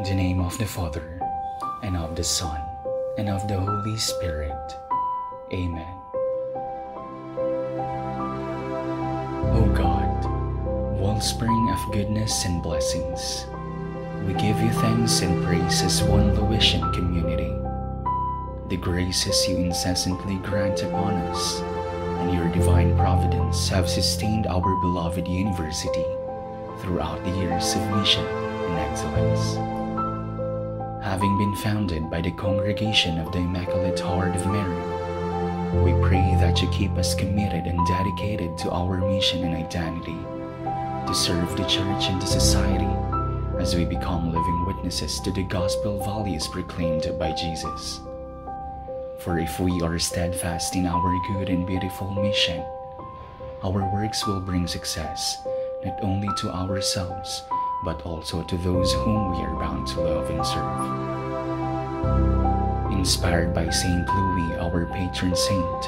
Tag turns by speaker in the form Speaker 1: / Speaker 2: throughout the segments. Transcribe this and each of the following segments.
Speaker 1: In the name of the Father, and of the Son, and of the Holy Spirit. Amen. O God, wellspring of goodness and blessings, we give you thanks and praise as one Louisian community. The graces you incessantly grant upon us and your divine providence have sustained our beloved university throughout the years of mission and excellence. Having been founded by the Congregation of the Immaculate Heart of Mary, we pray that you keep us committed and dedicated to our mission and identity to serve the Church and the society as we become living witnesses to the gospel values proclaimed by Jesus. For if we are steadfast in our good and beautiful mission, our works will bring success not only to ourselves, but also to those whom we are bound to love and serve. Inspired by Saint Louis, our patron saint,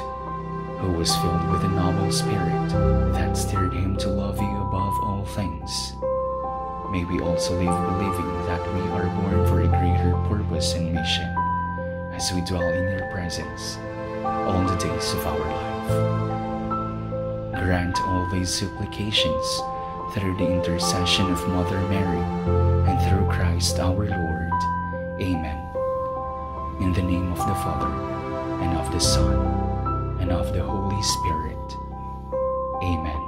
Speaker 1: who was filled with a noble spirit that stirred him to love you above all things, may we also live believing that we are born for a greater purpose and mission as we dwell in your presence all the days of our life. Grant all these supplications through the intercession of Mother Mary and through Christ our Lord. Amen. In the name of the Father, and of the Son, and of the Holy Spirit. Amen.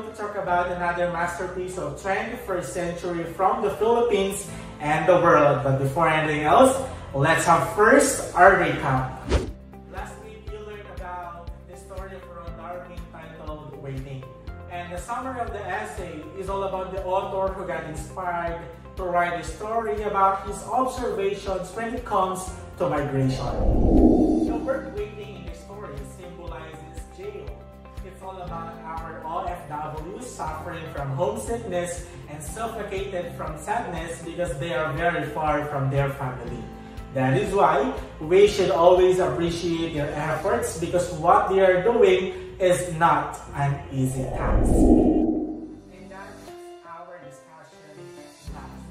Speaker 2: Going to talk about another masterpiece of 21st century from the Philippines and the world. But before anything else, let's have first our recap. Last week, you learned about the story of Darwin titled Waiting. And the summary of the essay is all about the author who got inspired to write a story about his observations when it comes to migration. The word suffering from homesickness and suffocated from sadness because they are very far from their family. That is why we should always appreciate their efforts because what they are doing is not an easy task. And that's our discussion last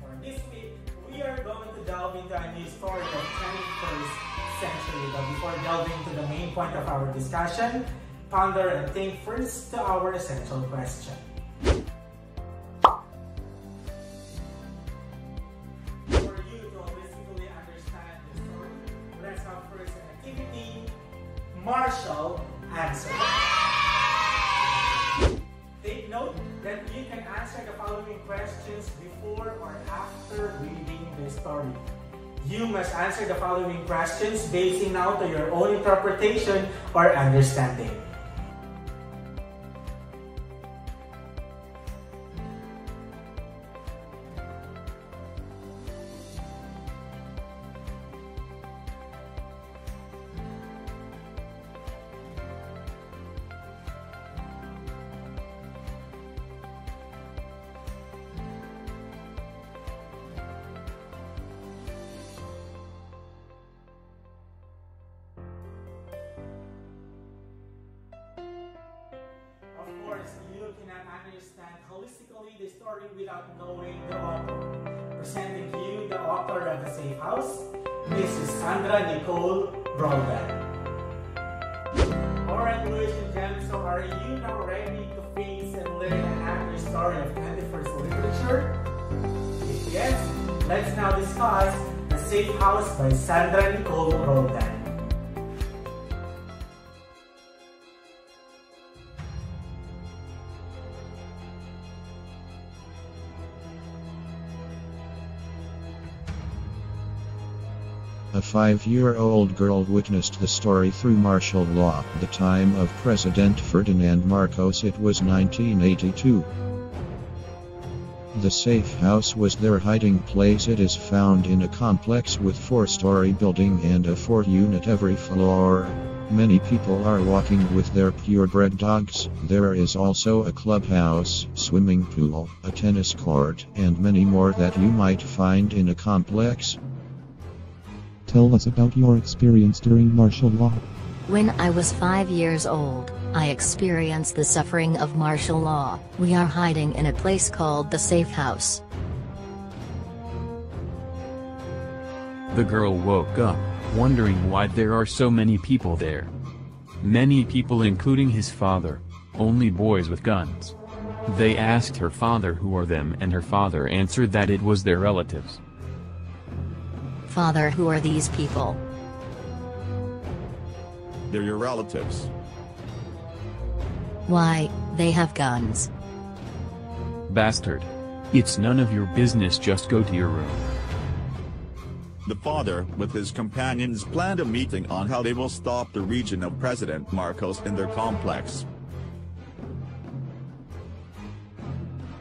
Speaker 2: for this week, we are going to delve into a new story of 21st century. But before delving to the main point of our discussion, ponder and think first to our essential question. For you to holistically understand the story, let's have first an activity, Marshall answer. Take note that you can answer the following questions before or after reading the story. You must answer the following questions basing out on your own interpretation or understanding. Cannot understand holistically the story without knowing the author. Presenting you the author of The Safe House, Mrs. Sandra Nicole Roldan. Alright, Louis and Jem, so are you now ready to face and learn another story of 21st literature? If yes, let's now discuss The Safe House by Sandra Nicole Roldan.
Speaker 3: A five-year-old girl witnessed the story through martial law. The time of President Ferdinand Marcos it was 1982. The safe house was their hiding place. It is found in a complex with four-story building and a four-unit every floor. Many people are walking with their purebred dogs. There is also a clubhouse, swimming pool, a tennis court, and many more that you might find in a complex.
Speaker 4: Tell us about your experience during martial law.
Speaker 5: When I was five years old, I experienced the suffering of martial law. We are hiding in a place called the Safe House.
Speaker 6: The girl woke up, wondering why there are so many people there. Many people including his father. Only boys with guns. They asked her father who are them and her father answered that it was their relatives.
Speaker 5: Father, who are these people?
Speaker 7: They're your relatives.
Speaker 5: Why, they have guns.
Speaker 6: Bastard. It's none of your business just go to your room.
Speaker 7: The father, with his companions planned a meeting on how they will stop the region of President Marcos in their complex.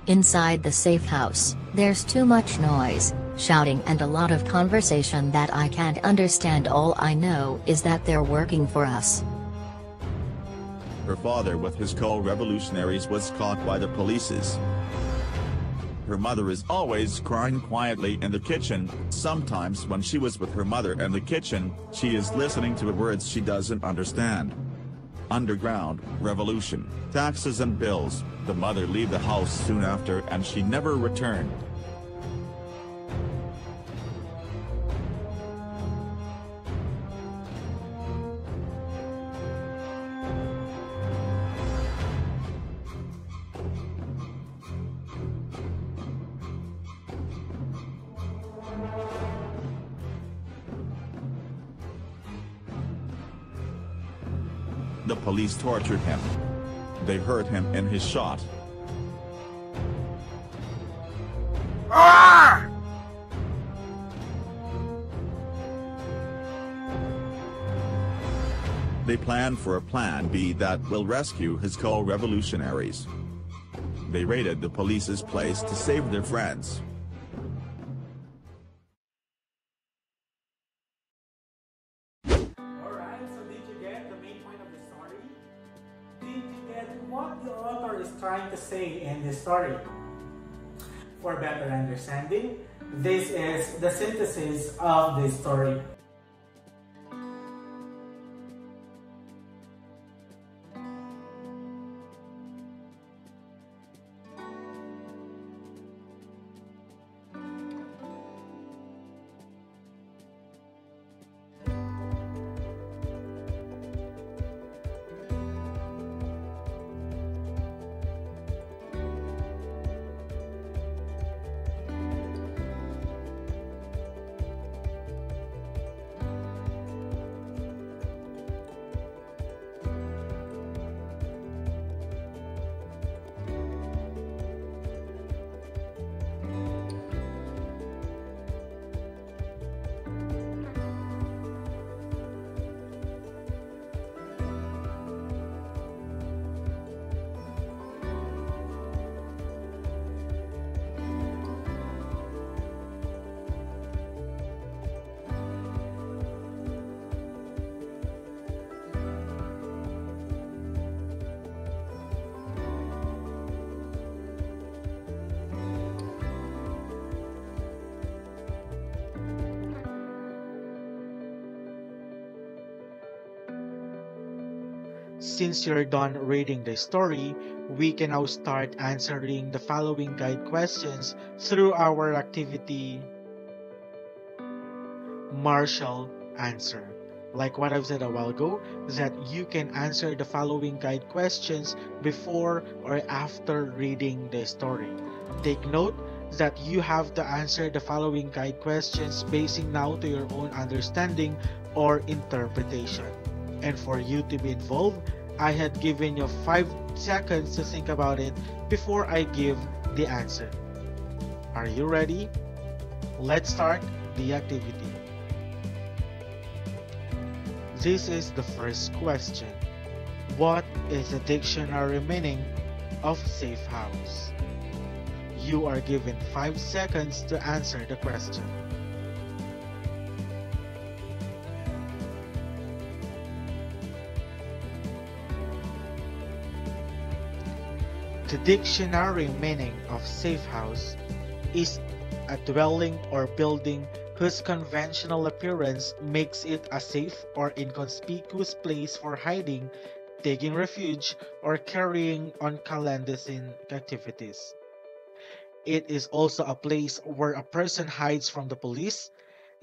Speaker 5: Inside the safe house, there's too much noise, shouting and a lot of conversation that I can't understand all I know is that they're working for us.
Speaker 7: Her father with his co-revolutionaries was caught by the polices. Her mother is always crying quietly in the kitchen, sometimes when she was with her mother in the kitchen, she is listening to words she doesn't understand. Underground, revolution, taxes and bills, the mother leave the house soon after and she never returned. Police tortured him. They hurt him in his shot. Ah! They plan for a plan B that will rescue his co-revolutionaries. They raided the police's place to save their friends.
Speaker 2: Say in this story? For better understanding, this is the synthesis of this story. Since you're done reading the story, we can now start answering the following guide questions through our activity Marshall Answer. Like what I've said a while ago, that you can answer the following guide questions before or after reading the story. Take note that you have to answer the following guide questions basing now to your own understanding or interpretation. And for you to be involved, I had given you 5 seconds to think about it before I give the answer. Are you ready? Let's start the activity. This is the first question. What is the dictionary meaning of safe house? You are given 5 seconds to answer the question. The dictionary meaning of safe house is a dwelling or building whose conventional appearance makes it a safe or inconspicuous place for hiding, taking refuge, or carrying on clandestine activities. It is also a place where a person hides from the police,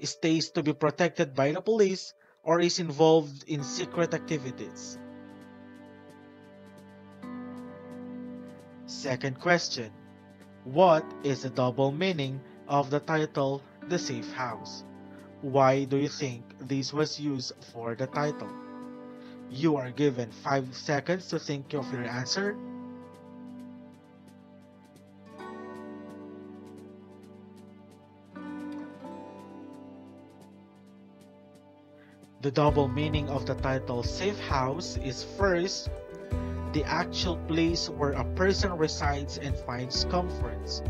Speaker 2: stays to be protected by the police, or is involved in secret activities. Second question What is the double meaning of the title The Safe House? Why do you think this was used for the title? You are given 5 seconds to think of your answer. The double meaning of the title Safe House is first, the actual place where a person resides and finds comforts.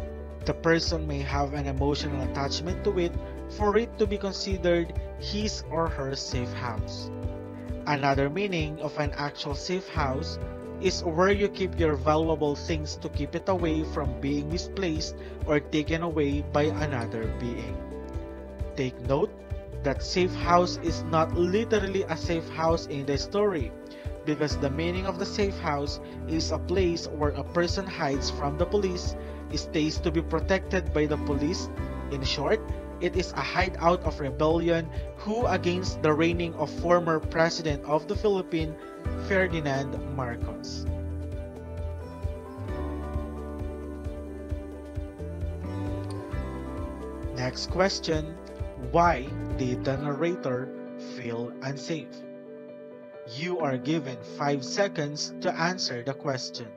Speaker 2: The person may have an emotional attachment to it for it to be considered his or her safe house. Another meaning of an actual safe house is where you keep your valuable things to keep it away from being misplaced or taken away by another being. Take note that safe house is not literally a safe house in the story because the meaning of the safe house is a place where a person hides from the police, stays to be protected by the police. In short, it is a hideout of rebellion who against the reigning of former president of the Philippines, Ferdinand Marcos. Next question why did the narrator feel unsafe? You are given 5 seconds to answer the question.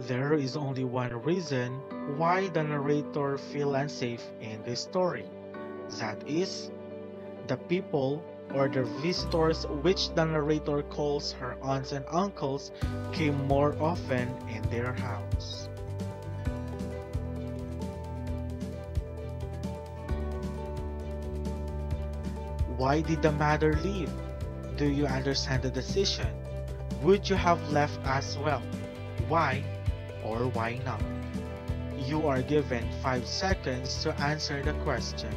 Speaker 2: There is only one reason why the narrator feel unsafe in this story. That is, the people or the visitors which the narrator calls her aunts and uncles came more often in their house. Why did the mother leave? Do you understand the decision? Would you have left as well? Why or why not? You are given 5 seconds to answer the question.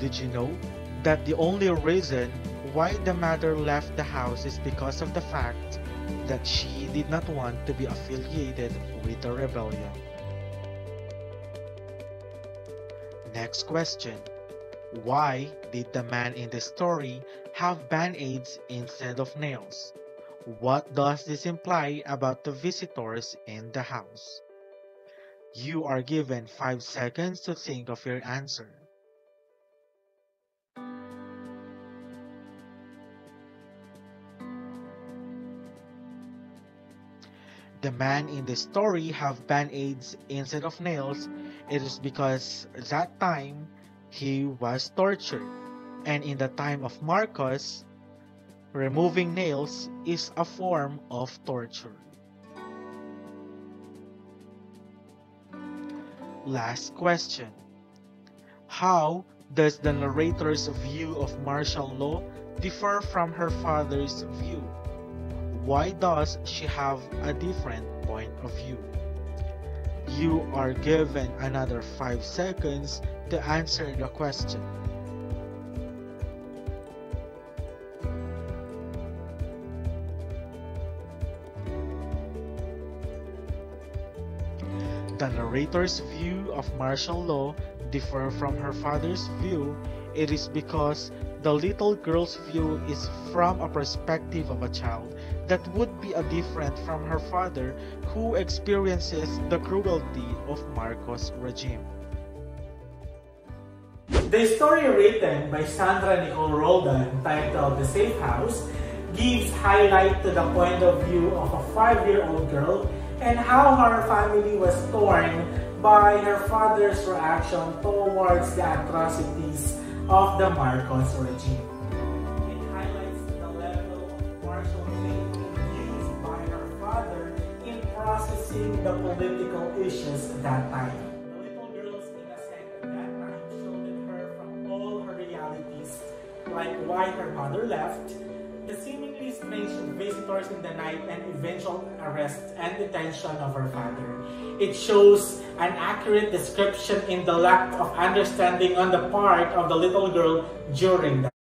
Speaker 2: Did you know that the only reason why the mother left the house is because of the fact that she did not want to be affiliated with the rebellion? Next question. Why did the man in the story have band-aids instead of nails? What does this imply about the visitors in the house? You are given 5 seconds to think of your answer. The man in the story have band-aids instead of nails, it is because that time he was tortured. And in the time of Marcos, removing nails is a form of torture. Last question. How does the narrator's view of martial law differ from her father's view? Why does she have a different point of view? You are given another 5 seconds to answer the question. The narrator's view of martial law differ from her father's view. It is because the little girl's view is from a perspective of a child that would be a different from her father who experiences the cruelty of Marcos' regime. The story written by Sandra Nicole Roldan titled The Safe House gives highlight to the point of view of a five-year-old girl and how her family was torn by her father's reaction towards the atrocities of the Marcos regime. The political issues at that time. The little girls, in a sense, at that time shielded her from all her realities, like why her mother left, the seemingly strange visitors in the night, and eventual arrest and detention of her father. It shows an accurate description in the lack of understanding on the part of the little girl during that.